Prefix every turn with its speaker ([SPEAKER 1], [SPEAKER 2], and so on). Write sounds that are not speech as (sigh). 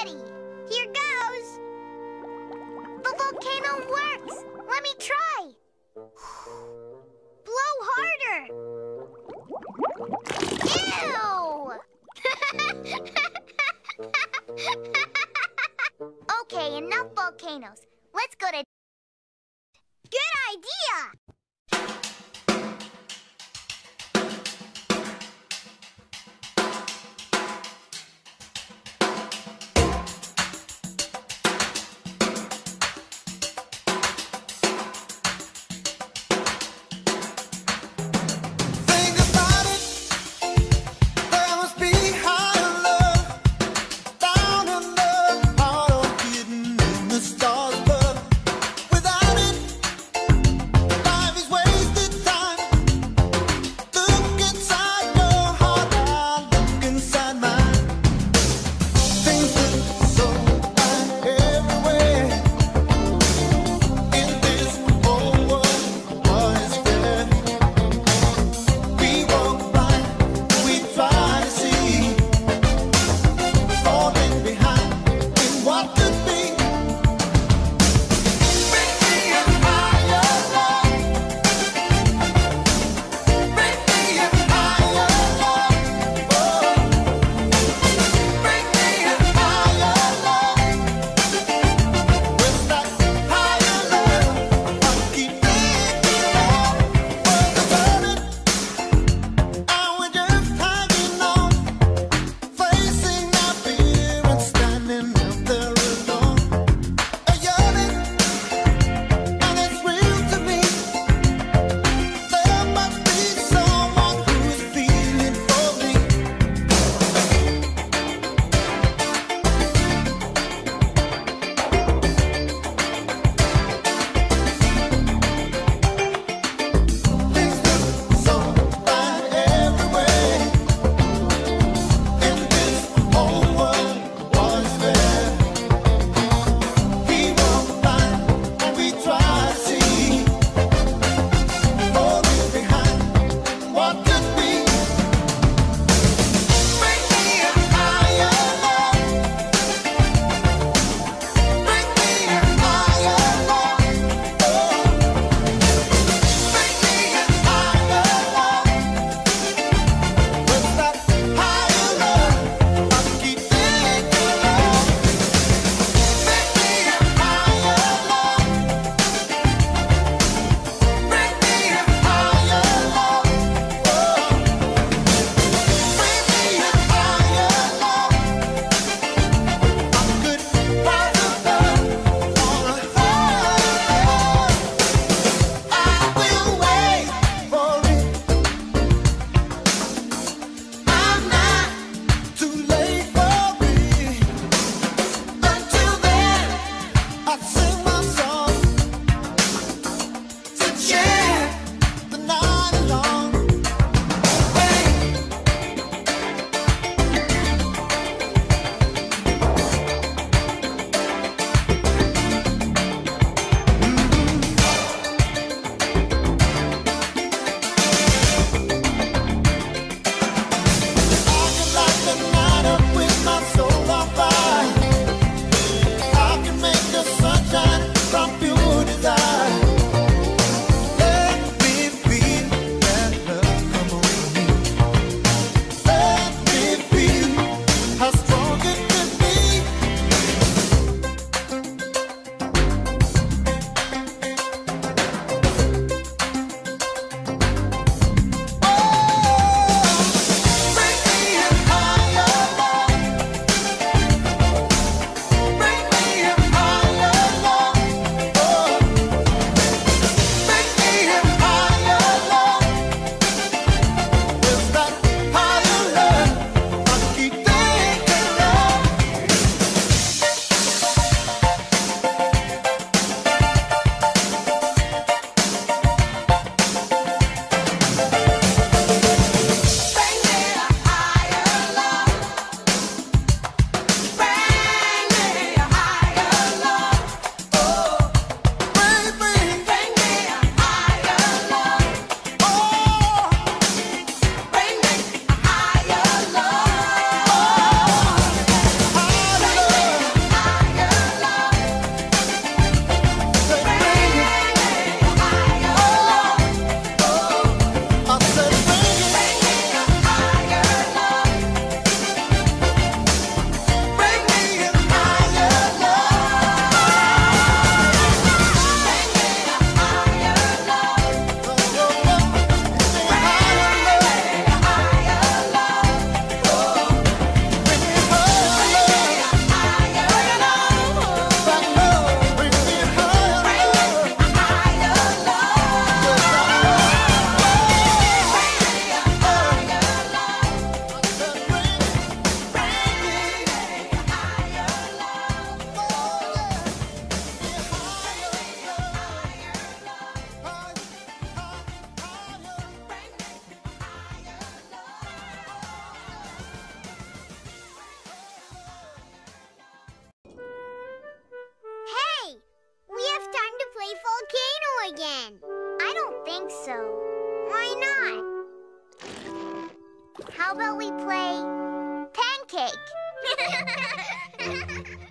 [SPEAKER 1] ready. Here goes. The volcano works. Let me try. Blow harder. Ew! (laughs) okay, enough volcanoes. Let's go to... again. I don't think so. Why not? How about we play pancake? (laughs)